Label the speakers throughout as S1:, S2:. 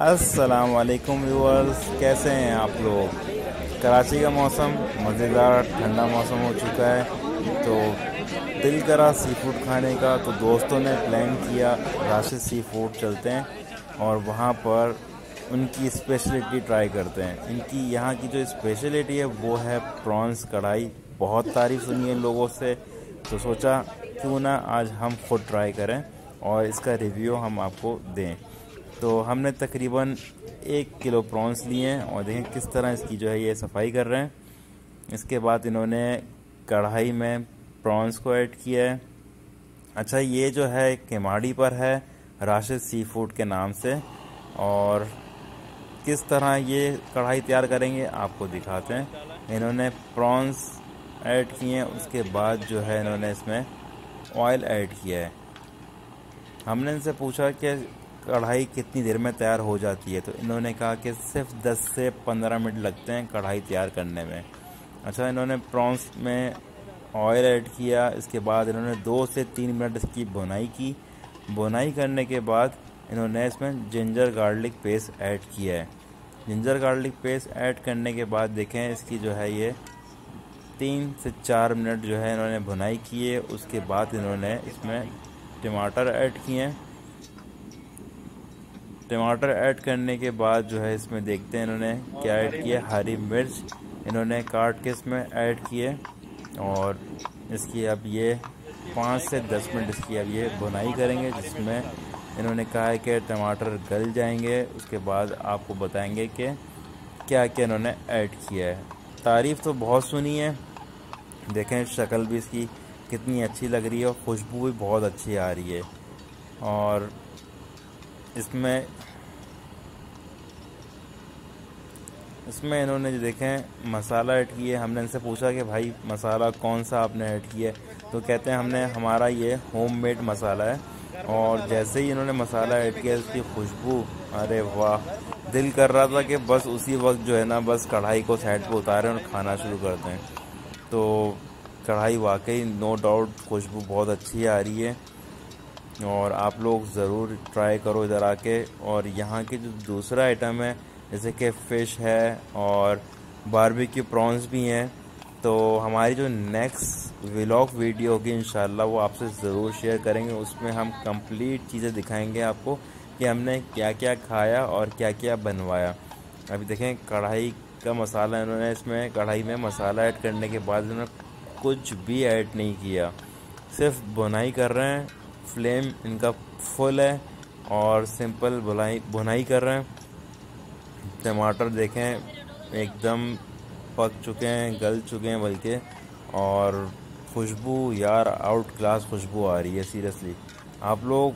S1: अस्सलाम वालेकुम व्यूअर्स, कैसे हैं आप लोग? कराची का मौसम मज़ेदार, ठंडा मौसम हो चुका है। तो दिल करा सी फ़ूड खाने का तो दोस्तों ने प्लान किया राशिद सी फ़ूड चलते हैं और वहाँ पर उनकी स्पेशलिटी ट्राई करते हैं। इनकी यहाँ की जो स्पेशलिटी है, वो है प्रॉन्स कढ़ाई। बहुत तारीफ़ सुनी है लोगों से। तो सोचा क्यों ना आज हम खुद ट्राई करें और इसका रिव्यू हम आपको दें। तो हमने तकरीबन एक किलो प्रॉन्स लिए हैं और देखें किस तरह इसकी जो है ये सफ़ाई कर रहे हैं। इसके बाद इन्होंने कढ़ाई में प्रॉन्स को ऐड किया है। अच्छा ये जो है केमाड़ी पर है, राशिद सी फ़ूड के नाम से। और किस तरह ये कढ़ाई तैयार करेंगे, आपको दिखाते हैं। इन्होंने प्रॉन्स ऐड किए हैं, उसके बाद जो है इन्होंने इसमें ऑयल ऐड किया है। हमने इनसे पूछा कि कढ़ाई कितनी देर में तैयार हो जाती है? तो इन्होंने कहा कि सिर्फ़ 10 से 15 मिनट लगते हैं कढ़ाई तैयार करने में। अच्छा इन्होंने प्रॉन्स में ऑयल ऐड किया, इसके बाद इन्होंने दो से तीन मिनट इसकी बुनाई की। बुनाई करने के बाद इन्होंने इसमें जिंजर गार्लिक पेस्ट ऐड किया है। जिंजर गार्लिक पेस्ट ऐड करने के बाद देखें, इसकी जो है ये तीन से चार मिनट जो है इन्होंने बुनाई की है। उसके बाद इन्होंने इसमें टमाटर ऐड किए हैं। टमाटर ऐड करने के बाद जो है इसमें देखते हैं इन्होंने क्या ऐड किया हरी मिर्च इन्होंने काट के इसमें ऐड किए और इसकी अब ये पाँच से दस मिनट इसकी अब ये बुनाई करेंगे, जिसमें इन्होंने कहा है कि टमाटर गल जाएँगे। उसके बाद आपको बताएँगे कि क्या क्या इन्होंने ऐड किया है। तारीफ़ तो बहुत सुनी है। देखें शक्ल भी इसकी कितनी अच्छी लग रही है और खुशबू भी बहुत अच्छी आ रही है। और इसमें इसमें इन्होंने जो देखें मसाला ऐड किया हमने इनसे पूछा कि भाई मसाला कौन सा आपने ऐड किया तो कहते हैं हमने, हमारा ये होममेड मसाला है। और जैसे ही इन्होंने मसाला ऐड किया, इसकी खुशबू, अरे वाह, दिल कर रहा था कि बस उसी वक्त जो है ना, बस कढ़ाई को साइड पे उतारें और खाना शुरू कर दें। तो कढ़ाई वाकई नो डाउट खुशबू बहुत अच्छी आ रही है। और आप लोग ज़रूर ट्राई करो इधर आके। और यहाँ के जो दूसरा आइटम है, जैसे कि फ़िश है और बारबेक्यू प्रॉन्स भी हैं तो हमारी जो नेक्स्ट व्लॉग वीडियो होगी इन वो आपसे ज़रूर शेयर करेंगे। उसमें हम कंप्लीट चीज़ें दिखाएँगे आपको कि हमने क्या क्या खाया और क्या क्या बनवाया। अभी देखें, कढ़ाई का मसाला इन्होंने इसमें, कढ़ाई में मसाला ऐड करने के बाद इन्होंने कुछ भी ऐड नहीं किया। सिर्फ़ बुनाई कर रहे हैं फ्लेम इनका फुल है और सिंपल बुनाई बुनाई कर रहे हैं। टमाटर देखें, एकदम पक चुके हैं, गल चुके हैं बल्कि, और खुशबू, यार आउट क्लास खुशबू आ रही है सीरियसली आप लोग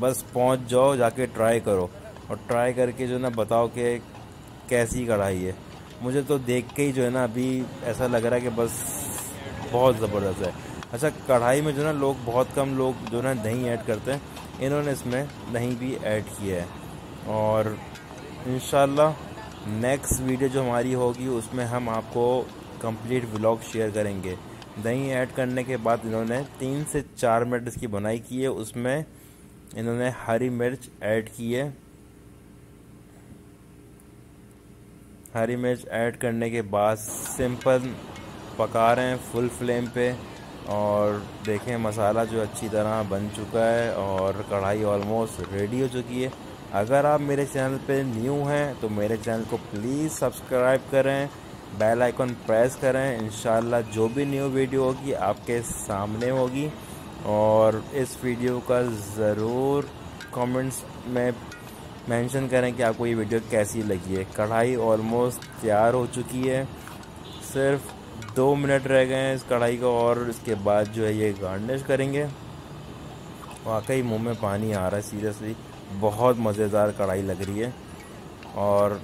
S1: बस पहुँच जाओ, जाके ट्राई करो। और ट्राई करके जो है ना, बताओ कि कैसी कढ़ाई है। मुझे तो देख के ही जो है ना, अभी ऐसा लग रहा है कि बस बहुत ज़बरदस्त है। अच्छा कढ़ाई में जो ना, लोग बहुत कम लोग जो ना, दही ऐड करते हैं। इन्होंने इसमें दही भी ऐड किया है। और इन नेक्स्ट वीडियो जो हमारी होगी, उसमें हम आपको कंप्लीट व्लॉग शेयर करेंगे। दही ऐड करने के बाद इन्होंने तीन से चार मिनट इसकी बनाई की है। उसमें इन्होंने हरी मिर्च ऐड की है। हरी मिर्च ऐड करने के बाद सिंपल पका रहे हैं फुल फ्लेम पे। और देखें, मसाला जो अच्छी तरह बन चुका है और कढ़ाई ऑलमोस्ट रेडी हो चुकी है। अगर आप मेरे चैनल पे न्यू हैं तो मेरे चैनल को प्लीज़ सब्सक्राइब करें बेल आइकन प्रेस करें। इन जो भी न्यू वीडियो होगी, आपके सामने होगी। और इस वीडियो का ज़रूर कमेंट्स में मेंशन करें कि आपको ये वीडियो कैसी लगी है। कढ़ाई ऑलमोस्ट तैयार हो चुकी है। सिर्फ़ दो मिनट रह गए हैं इस कढ़ाई को और इसके बाद जो है ये गार्निश करेंगे। वाकई मुँह में पानी आ रहा है सीरियसली बहुत मज़ेदार कढ़ाई लग रही है। और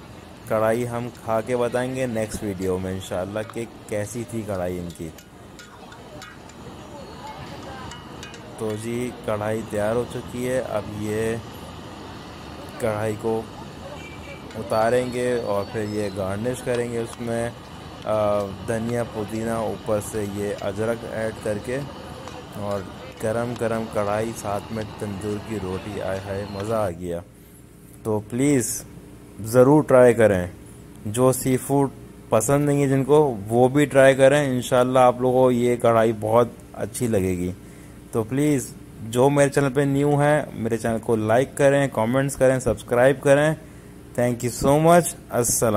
S1: कढ़ाई हम खा के बताएँगे नेक्स्ट वीडियो में, इंशाल्लाह, कि कैसी थी कढ़ाई इनकी। तो जी, कढ़ाई तैयार हो चुकी है। अब ये कढ़ाई को उतारेंगे और फिर ये गार्निश करेंगे उसमें। धनिया पुदीना ऊपर से ये अदरक ऐड करके और गरम गरम कढ़ाई साथ में तंदूर की रोटी आए है मज़ा आ गया। तो प्लीज़ ज़रूर ट्राई करें। जो सी फ़ूड पसंद नहीं है जिनको, वो भी ट्राई करें। इनशाला आप लोगों को ये कढ़ाई बहुत अच्छी लगेगी। तो प्लीज़ जो मेरे चैनल पे न्यू है, मेरे चैनल को लाइक करें कमेंट्स करें सब्सक्राइब करें। थैंक यू सो मच अस्सलाम